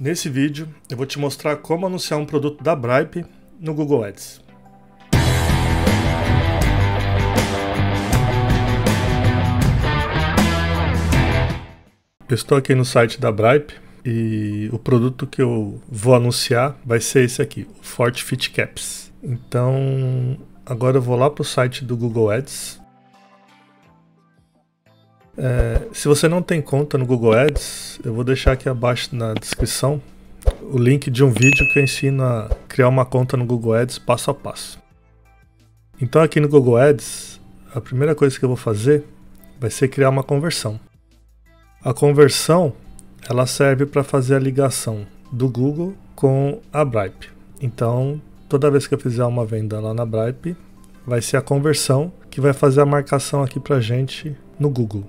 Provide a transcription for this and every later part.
Nesse vídeo eu vou te mostrar como anunciar um produto da Bripe no Google Ads. Eu estou aqui no site da Bripe e o produto que eu vou anunciar vai ser esse aqui, o Forte Fit Caps. Então agora eu vou lá para o site do Google Ads é, se você não tem conta no Google Ads, eu vou deixar aqui abaixo na descrição o link de um vídeo que eu ensino a criar uma conta no Google Ads passo a passo. Então aqui no Google Ads, a primeira coisa que eu vou fazer vai ser criar uma conversão. A conversão ela serve para fazer a ligação do Google com a Bripe. Então, toda vez que eu fizer uma venda lá na Bripe, vai ser a conversão que vai fazer a marcação aqui para gente no Google.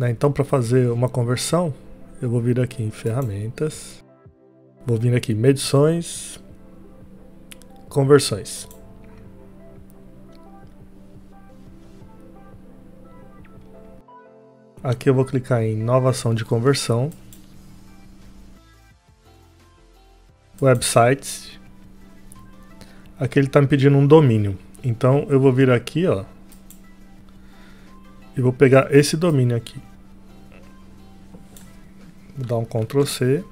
Né? Então, para fazer uma conversão, eu vou vir aqui em Ferramentas, vou vir aqui Medições, Conversões. Aqui eu vou clicar em Nova ação de conversão, Websites. Aqui ele está me pedindo um domínio. Então eu vou vir aqui, ó, e vou pegar esse domínio aqui. Vou dar um Ctrl C.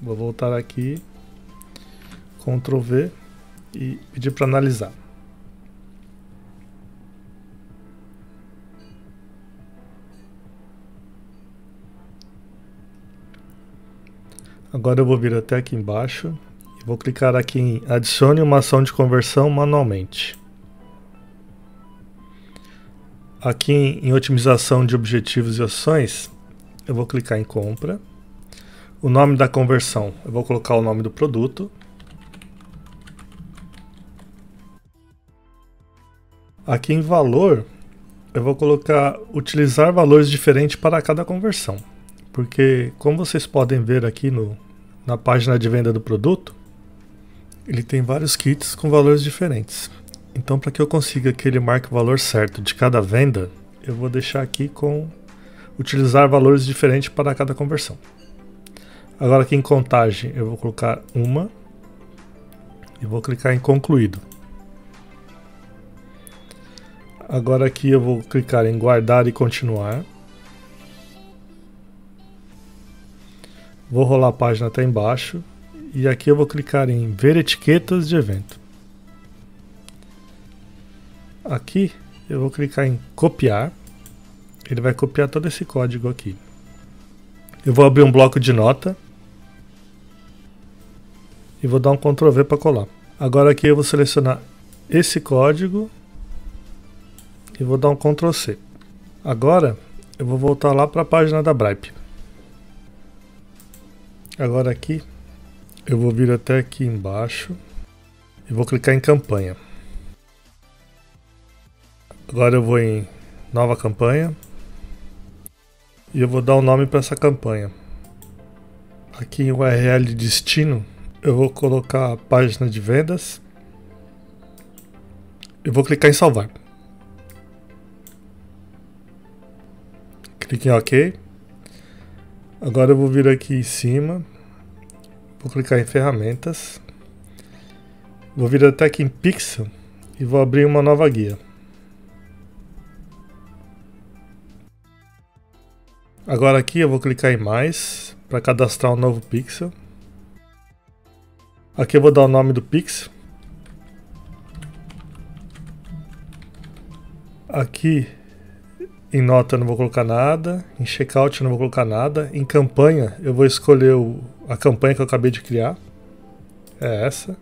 Vou voltar aqui. Ctrl V e pedir para analisar. Agora eu vou vir até aqui embaixo e vou clicar aqui em adicione uma ação de conversão manualmente. Aqui em otimização de objetivos e ações, eu vou clicar em compra. O nome da conversão, eu vou colocar o nome do produto. Aqui em valor, eu vou colocar utilizar valores diferentes para cada conversão. Porque, como vocês podem ver aqui no, na página de venda do produto, ele tem vários kits com valores diferentes. Então, para que eu consiga que ele marque o valor certo de cada venda, eu vou deixar aqui com utilizar valores diferentes para cada conversão. Agora aqui em contagem eu vou colocar uma e vou clicar em concluído. Agora aqui eu vou clicar em guardar e continuar. Vou rolar a página até embaixo e aqui eu vou clicar em ver etiquetas de evento. Aqui eu vou clicar em copiar ele vai copiar todo esse código aqui. Eu vou abrir um bloco de nota e vou dar um Ctrl V para colar. Agora aqui eu vou selecionar esse código e vou dar um Ctrl C. Agora eu vou voltar lá para a página da Bripe. Agora aqui eu vou vir até aqui embaixo e vou clicar em campanha. Agora eu vou em nova campanha e eu vou dar o um nome para essa campanha. Aqui em URL de destino, eu vou colocar a página de vendas. Eu vou clicar em salvar. Clique em OK. Agora eu vou vir aqui em cima. Vou clicar em ferramentas. Vou vir até aqui em Pixel e vou abrir uma nova guia. Agora aqui eu vou clicar em mais para cadastrar um novo pixel. Aqui eu vou dar o nome do pixel. Aqui em nota eu não vou colocar nada, em checkout eu não vou colocar nada, em campanha eu vou escolher o, a campanha que eu acabei de criar. É essa.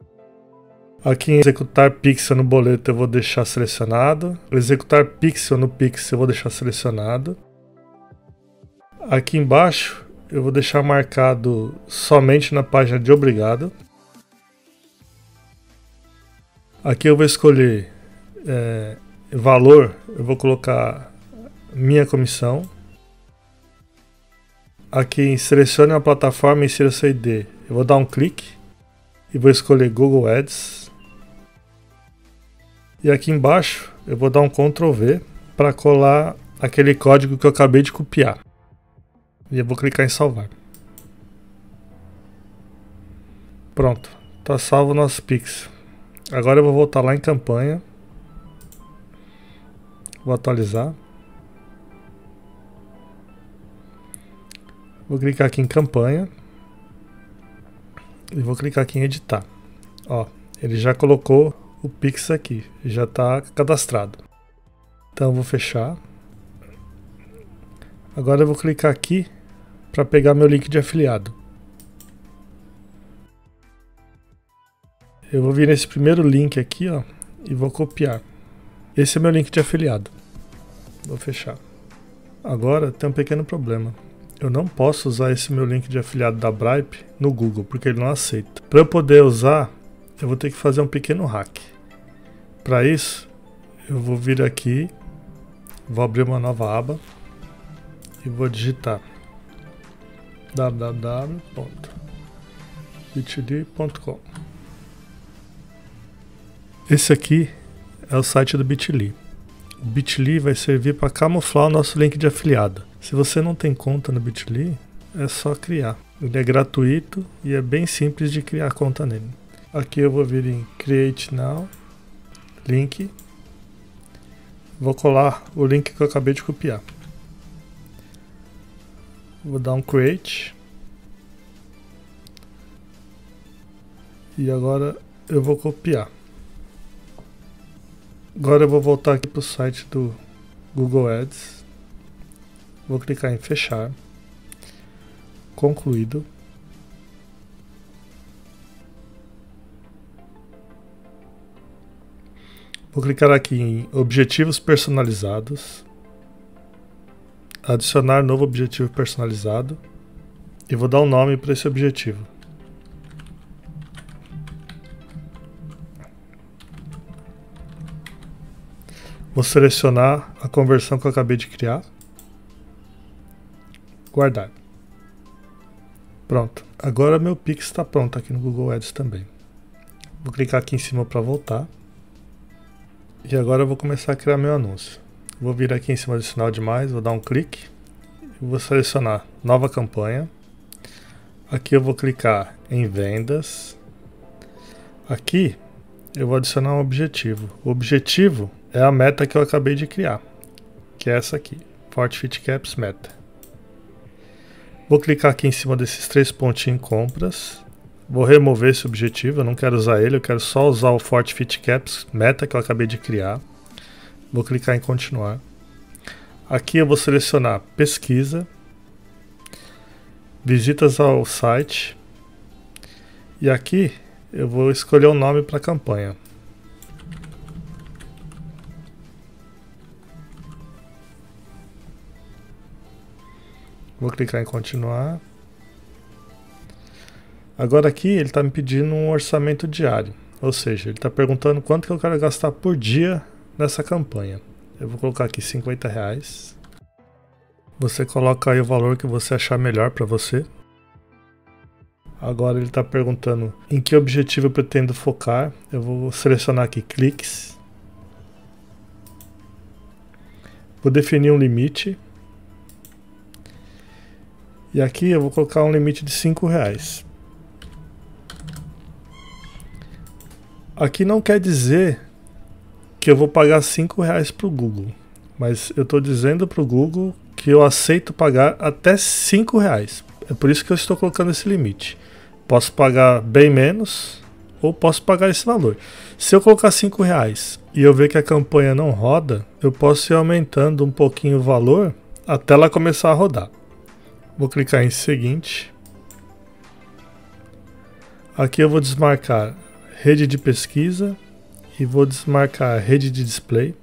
Aqui em executar pixel no boleto eu vou deixar selecionado. Executar pixel no pixel eu vou deixar selecionado. Aqui embaixo eu vou deixar marcado somente na página de obrigado. Aqui eu vou escolher é, valor, eu vou colocar minha comissão. Aqui em selecione a plataforma e insira seu ID. Eu vou dar um clique e vou escolher Google Ads. E aqui embaixo eu vou dar um Ctrl V para colar aquele código que eu acabei de copiar. E eu vou clicar em salvar. Pronto, tá salvo o nosso Pix. Agora eu vou voltar lá em campanha. Vou atualizar. Vou clicar aqui em campanha. E vou clicar aqui em editar. Ó, ele já colocou o Pix aqui, já está cadastrado. Então eu vou fechar. Agora eu vou clicar aqui para pegar meu link de afiliado. Eu vou vir nesse primeiro link aqui, ó, e vou copiar. Esse é meu link de afiliado. Vou fechar. Agora tem um pequeno problema. Eu não posso usar esse meu link de afiliado da Bripe no Google, porque ele não aceita. Para eu poder usar, eu vou ter que fazer um pequeno hack. Para isso, eu vou vir aqui, vou abrir uma nova aba e vou digitar www.bitly.com. Esse aqui é o site do Bitly. O Bitly vai servir para camuflar o nosso link de afiliado. Se você não tem conta no Bitly, é só criar. Ele é gratuito e é bem simples de criar conta nele. Aqui eu vou vir em Create Now, link. Vou colar o link que eu acabei de copiar. Vou dar um create. E agora eu vou copiar. Agora eu vou voltar aqui para o site do Google Ads. Vou clicar em fechar. Concluído. Vou clicar aqui em objetivos personalizados adicionar novo objetivo personalizado e vou dar um nome para esse objetivo. Vou selecionar a conversão que eu acabei de criar. Guardar. Pronto. Agora meu Pix está pronto aqui no Google Ads também. Vou clicar aqui em cima para voltar. E agora eu vou começar a criar meu anúncio. Vou vir aqui em cima do sinal de mais, vou dar um clique. Vou selecionar nova campanha. Aqui eu vou clicar em vendas. Aqui eu vou adicionar um objetivo. O objetivo é a meta que eu acabei de criar, que é essa aqui, Forte Fit Caps Meta. Vou clicar aqui em cima desses três pontinhos em compras. Vou remover esse objetivo, eu não quero usar ele, eu quero só usar o Forte Fit Caps Meta que eu acabei de criar. Vou clicar em continuar. Aqui eu vou selecionar pesquisa, visitas ao site e aqui eu vou escolher o um nome para a campanha. Vou clicar em continuar. Agora aqui ele está me pedindo um orçamento diário, ou seja, ele está perguntando quanto que eu quero gastar por dia nessa campanha. Eu vou colocar aqui 50 reais. Você coloca aí o valor que você achar melhor para você. Agora ele está perguntando em que objetivo eu pretendo focar. Eu vou selecionar aqui cliques. Vou definir um limite. E aqui eu vou colocar um limite de 5 reais. Aqui não quer dizer que eu vou pagar 5 reais para o Google. Mas eu estou dizendo para o Google que eu aceito pagar até 5 reais. É por isso que eu estou colocando esse limite. Posso pagar bem menos ou posso pagar esse valor. Se eu colocar 5 reais e eu ver que a campanha não roda, eu posso ir aumentando um pouquinho o valor até ela começar a rodar. Vou clicar em seguinte. Aqui eu vou desmarcar rede de pesquisa e vou desmarcar rede de display.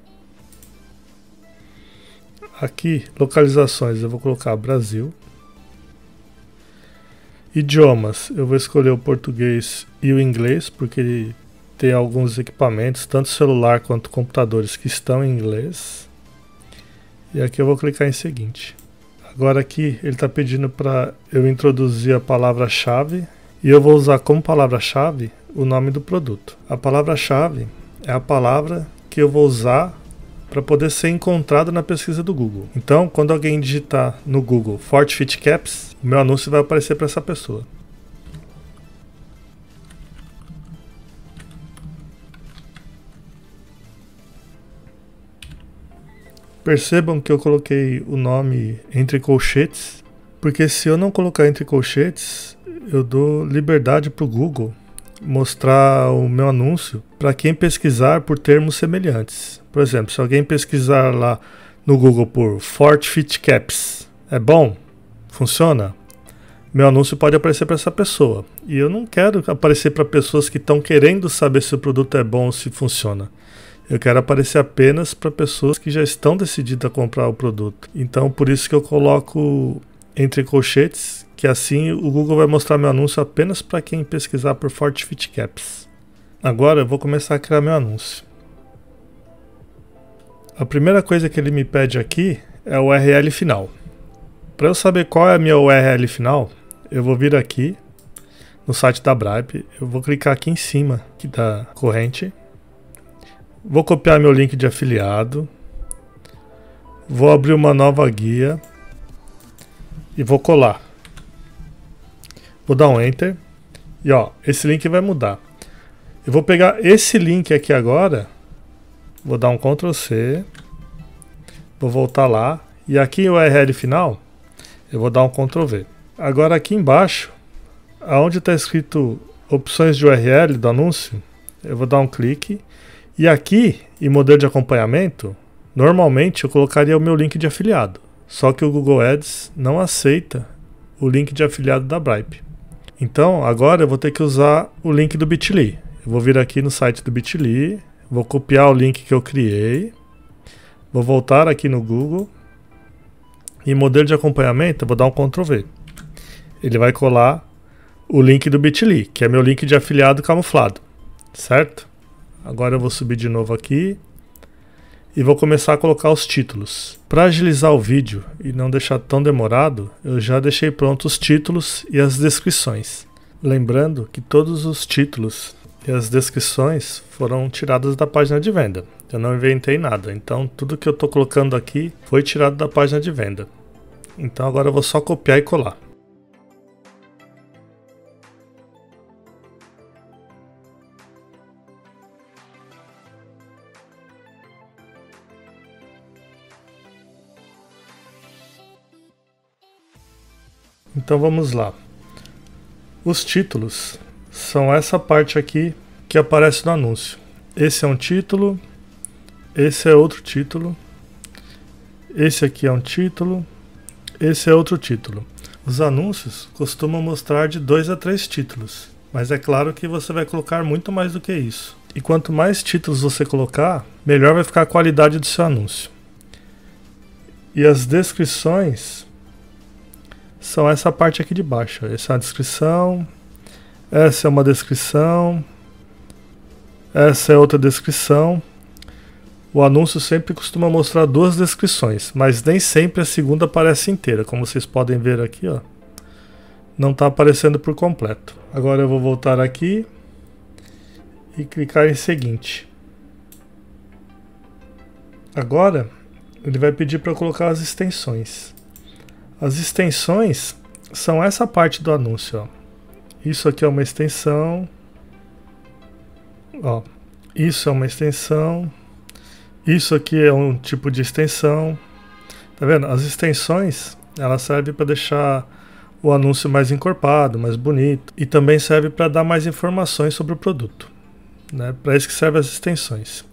Aqui, localizações, eu vou colocar Brasil. Idiomas, eu vou escolher o português e o inglês, porque ele tem alguns equipamentos, tanto celular quanto computadores, que estão em inglês. E aqui eu vou clicar em seguinte. Agora aqui ele está pedindo para eu introduzir a palavra-chave e eu vou usar como palavra-chave o nome do produto. A palavra-chave é a palavra que eu vou usar para poder ser encontrado na pesquisa do Google. Então, quando alguém digitar no Google Fort Fit Caps, o meu anúncio vai aparecer para essa pessoa. Percebam que eu coloquei o nome entre colchetes, porque se eu não colocar entre colchetes, eu dou liberdade para o Google mostrar o meu anúncio para quem pesquisar por termos semelhantes. Por exemplo, se alguém pesquisar lá no Google por Fort Fit Caps, é bom? Funciona? Meu anúncio pode aparecer para essa pessoa. E eu não quero aparecer para pessoas que estão querendo saber se o produto é bom ou se funciona. Eu quero aparecer apenas para pessoas que já estão decididas a comprar o produto. Então, por isso que eu coloco entre colchetes que assim o Google vai mostrar meu anúncio apenas para quem pesquisar por Forte Fit Caps. Agora eu vou começar a criar meu anúncio. A primeira coisa que ele me pede aqui é o URL final. Para eu saber qual é a minha URL final, eu vou vir aqui no site da Bribe, eu vou clicar aqui em cima aqui da corrente, vou copiar meu link de afiliado, vou abrir uma nova guia e vou colar. Vou dar um Enter. E ó, esse link vai mudar. Eu vou pegar esse link aqui agora. Vou dar um Ctrl C. Vou voltar lá. E aqui o URL final, eu vou dar um Ctrl V. Agora aqui embaixo, aonde está escrito opções de URL do anúncio, eu vou dar um clique. E aqui, em modelo de acompanhamento, normalmente eu colocaria o meu link de afiliado. Só que o Google Ads não aceita o link de afiliado da Bripe. Então, agora eu vou ter que usar o link do Bitly. Eu vou vir aqui no site do Bitly, vou copiar o link que eu criei, vou voltar aqui no Google e modelo de acompanhamento, eu vou dar um Ctrl V. Ele vai colar o link do Bitly, que é meu link de afiliado camuflado, certo? Agora eu vou subir de novo aqui e vou começar a colocar os títulos. Para agilizar o vídeo e não deixar tão demorado, eu já deixei prontos os títulos e as descrições. Lembrando que todos os títulos e as descrições foram tiradas da página de venda. Eu não inventei nada, então tudo que eu estou colocando aqui foi tirado da página de venda. Então agora eu vou só copiar e colar. Então vamos lá. Os títulos são essa parte aqui que aparece no anúncio. Esse é um título, esse é outro título, esse aqui é um título, esse é outro título. Os anúncios costumam mostrar de dois a três títulos, mas é claro que você vai colocar muito mais do que isso. E quanto mais títulos você colocar, melhor vai ficar a qualidade do seu anúncio. E as descrições são essa parte aqui de baixo. Essa é a descrição, essa é uma descrição, essa é outra descrição. O anúncio sempre costuma mostrar duas descrições, mas nem sempre a segunda aparece inteira, como vocês podem ver aqui, ó. Não está aparecendo por completo. Agora eu vou voltar aqui e clicar em seguinte. Agora ele vai pedir para colocar as extensões. As extensões são essa parte do anúncio. Ó. Isso aqui é uma extensão. Ó, isso é uma extensão. Isso aqui é um tipo de extensão. Tá vendo? As extensões elas servem para deixar o anúncio mais encorpado, mais bonito e também serve para dar mais informações sobre o produto. Né? Para isso que servem as extensões.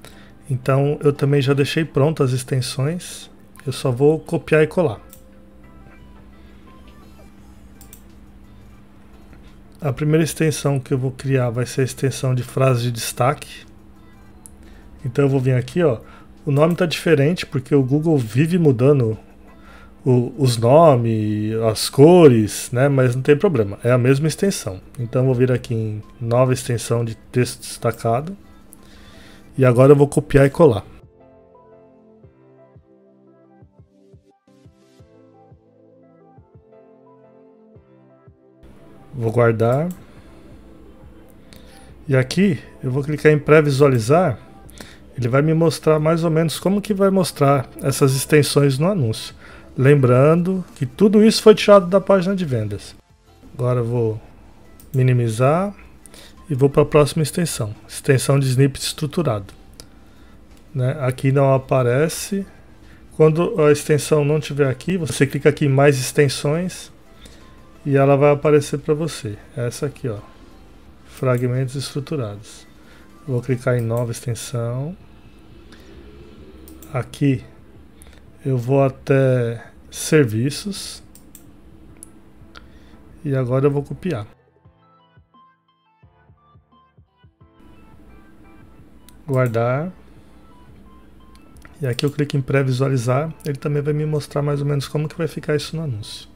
Então eu também já deixei pronto as extensões. Eu só vou copiar e colar. A primeira extensão que eu vou criar vai ser a extensão de frase de destaque. Então eu vou vir aqui, ó. O nome está diferente porque o Google vive mudando o, os nomes, as cores, né? Mas não tem problema, é a mesma extensão. Então eu vou vir aqui em nova extensão de texto destacado. E agora eu vou copiar e colar. Vou guardar. E aqui eu vou clicar em pré-visualizar. Ele vai me mostrar mais ou menos como que vai mostrar essas extensões no anúncio. Lembrando que tudo isso foi tirado da página de vendas. Agora vou minimizar e vou para a próxima extensão. Extensão de snippet estruturado. Né? Aqui não aparece Quando a extensão não estiver aqui, você clica aqui em mais extensões e ela vai aparecer para você. Essa aqui, ó, fragmentos estruturados. Vou clicar em nova extensão. Aqui eu vou até serviços e agora eu vou copiar. Guardar. E aqui eu clico em pré-visualizar, ele também vai me mostrar mais ou menos como que vai ficar isso no anúncio.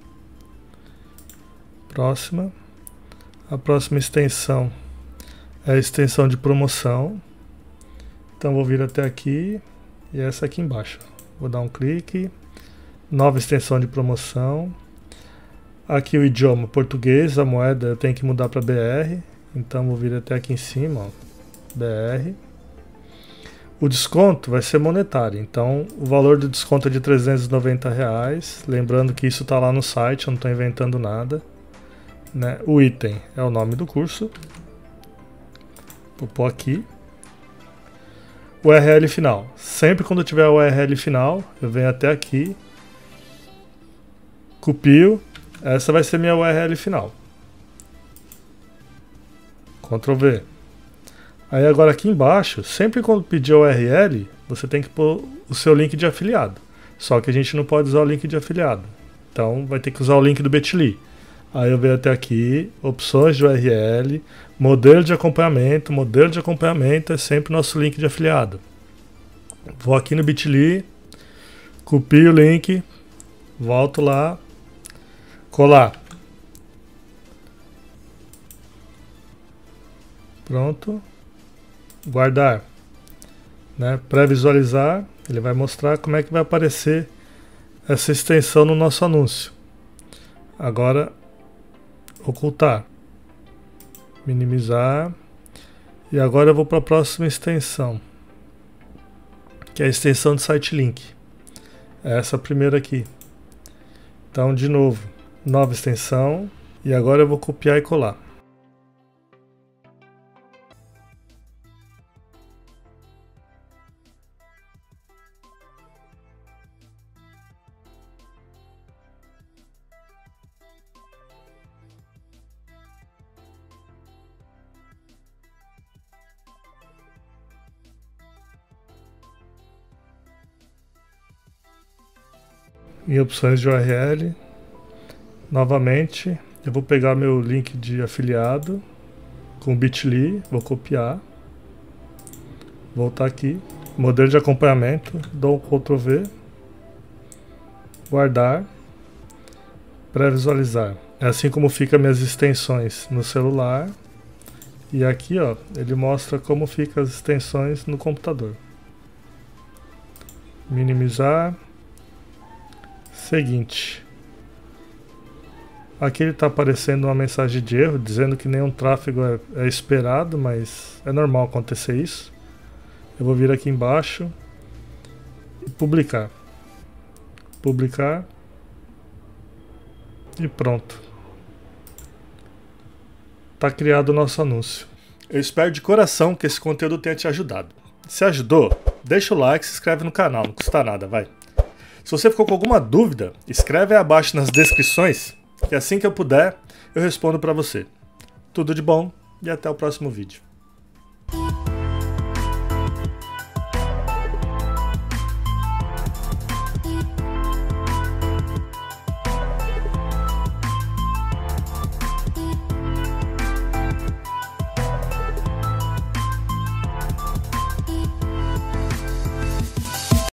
Próxima. A próxima extensão é a extensão de promoção. Então vou vir até aqui e essa aqui embaixo. Vou dar um clique. Nova extensão de promoção. Aqui o idioma português, a moeda eu tenho que mudar para BR. Então vou vir até aqui em cima, ó, BR. O desconto vai ser monetário, então o valor do desconto é de 390 reais. Lembrando que isso está lá no site, eu não estou inventando nada. Né? O item é o nome do curso. Vou pôr aqui. URL final. Sempre quando tiver o URL final, eu venho até aqui, copio. Essa vai ser minha URL final. Ctrl V. Aí agora aqui embaixo, sempre quando pedir a URL, você tem que pôr o seu link de afiliado. Só que a gente não pode usar o link de afiliado. Então vai ter que usar o link do Bitly. Aí eu venho até aqui, opções de URL, modelo de acompanhamento. Modelo de acompanhamento é sempre nosso link de afiliado. Vou aqui no Bitly, copio o link, volto lá, colar. Pronto guardar, né? pré-visualizar, ele vai mostrar como é que vai aparecer essa extensão no nosso anúncio. Agora, ocultar, minimizar, e agora eu vou para a próxima extensão, que é a extensão de site link. É essa primeira aqui. Então, de novo, nova extensão, e agora eu vou copiar e colar. Em opções de URL. Novamente, eu vou pegar meu link de afiliado com bit.ly, vou copiar, voltar aqui, modelo de acompanhamento, dou um Ctrl V, guardar, pré-visualizar. É assim como fica minhas extensões no celular. E aqui, ó, ele mostra como fica as extensões no computador. Minimizar, Seguinte. Aqui ele está aparecendo uma mensagem de erro dizendo que nenhum tráfego é, é, esperado, mas é normal acontecer isso. Eu vou vir aqui embaixo e publicar. Publicar. E pronto. Está criado o nosso anúncio. Eu espero de coração que esse conteúdo tenha te ajudado. Se ajudou, deixa o like, se inscreve no canal, não custa nada, vai. Se você ficou com alguma dúvida, escreve aí abaixo nas descrições, que assim que eu puder, eu respondo para você. Tudo de bom e até o próximo vídeo.